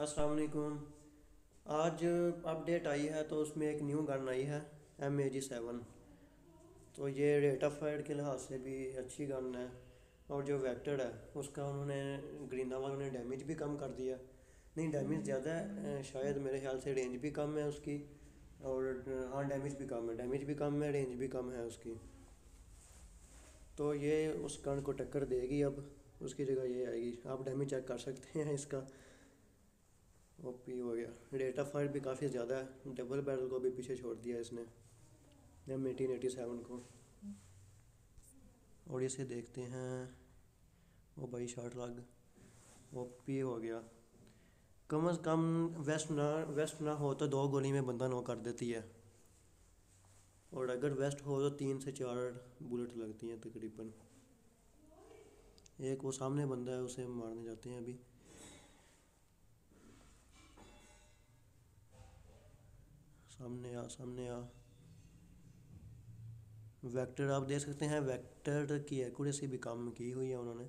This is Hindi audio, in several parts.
अस्सलाम वालेकुम। आज अपडेट आई है तो उसमें एक न्यू गन आई है एम ए जी सेवन तो ये रेट ऑफ़ फायर के लिहाज से भी अच्छी गन है और जो वेक्टर है, उसका उन्होंने ग्रीना वालों ने डैमेज भी कम कर दिया। नहीं डैमेज ज़्यादा है शायद मेरे ख्याल से रेंज भी कम है उसकी और हाँ डैमेज भी कम है डैमेज भी कम है रेंज भी कम है उसकी। तो ये उस गन को टक्कर देगी अब, उसकी जगह ये आएगी। आप डैमेज चेक कर सकते हैं इसका। ओपी हो गया। ऑफ़ फायर भी काफ़ी ज़्यादा है। डबल बैरल को भी पीछे छोड़ दिया इसने। एम एटीन एटी सेवन को। और इसे देखते हैं। वो भाई शार्ट लग ओपी हो गया। कम अज़ कम वेस्ट ना वेस्ट ना हो तो दो गोली में बंदा नो कर देती है। और अगर वेस्ट हो तो तीन से चार बुलेट लगती हैं तकरीबन। एक वो सामने बंदा है, उसे मारने जाते हैं अभी। सामने आ सामने आ। वेक्टर आप देख सकते हैं वेक्टर की एक्यूरेसी भी कम की हुई है उन्होंने।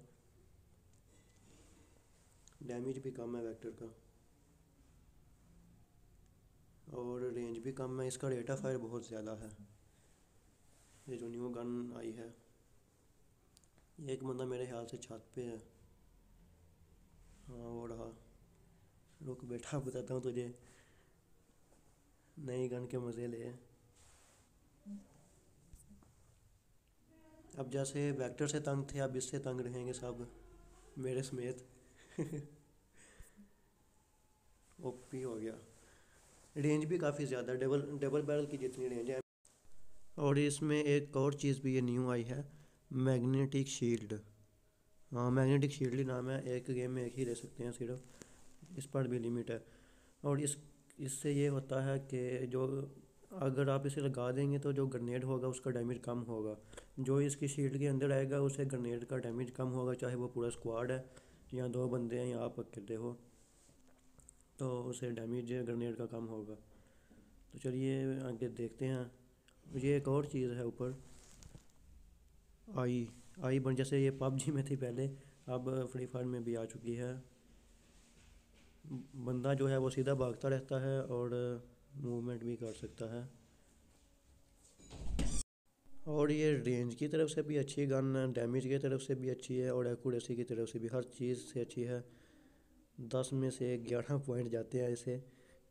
डैमेज भी कम है वेक्टर का। और रेंज भी कम है, इसका रेट ऑफ़ फायर बहुत ज़्यादा है। ये जो न्यू गन आई है एक बंदा मेरे ख्याल से छत पे है। हाँ वो रहा। रुक बैठा, बताता हूँ तुझे। नई गन के मज़े ले। अब जैसे वेक्टर से तंग थे, अब इससे तंग रहेंगे सब, मेरे समेत। ओपी हो गया। रेंज भी काफ़ी ज़्यादा डबल डबल बैरल की जितनी रेंज है। और इसमें एक और चीज़ भी ये न्यू आई है मैग्नेटिक शील्ड हाँ मैग्नेटिक शील्ड ही नाम है, एक गेम में एक ही ले सकते हैं सिर्फ़। इस पर भी लिमिट है। और इस इससे ये होता है कि जो, अगर आप इसे लगा देंगे तो जो ग्रनेड होगा उसका डैमेज कम होगा। जो इसकी शील्ड के अंदर आएगा, उसे ग्रनेड का डैमेज कम होगा, चाहे वो पूरा स्क्वाड है या दो बंदे हैं या आप अकेले हो तो उसे डैमेज ग्रनेड का कम होगा। तो चलिए आगे देखते हैं। ये एक और चीज़ है ऊपर। आई आई बन, जैसे ये पबजी में थी पहले, अब फ्री फायर में भी आ चुकी है। बंदा जो है वो सीधा भागता रहता है और मूवमेंट भी कर सकता है। और ये रेंज की तरफ़ से भी अच्छी गन है डैमेज की तरफ़ से भी अच्छी है और एक्यूरेसी की तरफ़ से भी हर चीज़ से अच्छी है। दस में से ग्यारह पॉइंट जाते हैं इसे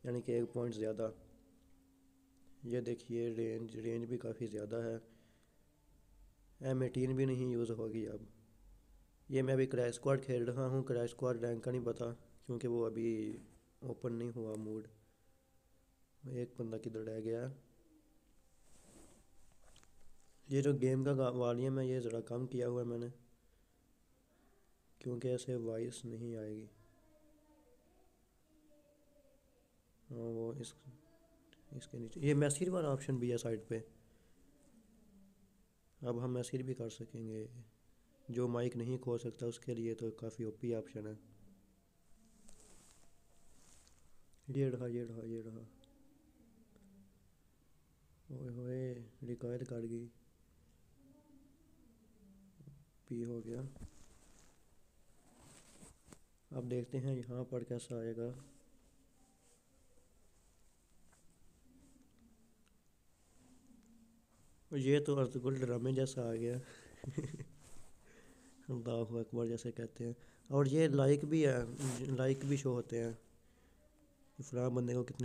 यानी कि एक पॉइंट ज़्यादा। ये देखिए रेंज रेंज भी काफ़ी ज़्यादा है। एम एटीन भी नहीं यूज़ होगी अब। ये मैं अभी क्रैश स्क्वाड खेल रहा हूँ क्रैश स्क्वाड रैंक का नहीं पता। क्योंकि वो अभी ओपन नहीं हुआ मूड एक बंदा किधर रह गया? ये जो गेम का वॉल्यूम है ये ज़रा कम किया हुआ है मैंने। क्योंकि ऐसे वॉइस नहीं आएगी। हाँ वो इस, इसके नीचे। ये मैसेज वाला ऑप्शन भी है साइड पे। अब हम मैसेज भी कर सकेंगे। जो माइक नहीं खोल सकता उसके लिए तो काफ़ी ओपी ऑप्शन है। ये रहा ये रहा ये रहा ओए होए कर गई। पी हो गया। अब देखते हैं यहाँ पर कैसा आएगा। ये तो अर्तगुल ड्रामे जैसा आ गया। अल्लाह अकबर जैसे कहते हैं। और ये लाइक भी है लाइक भी शो होते हैं। कि बनने को कितने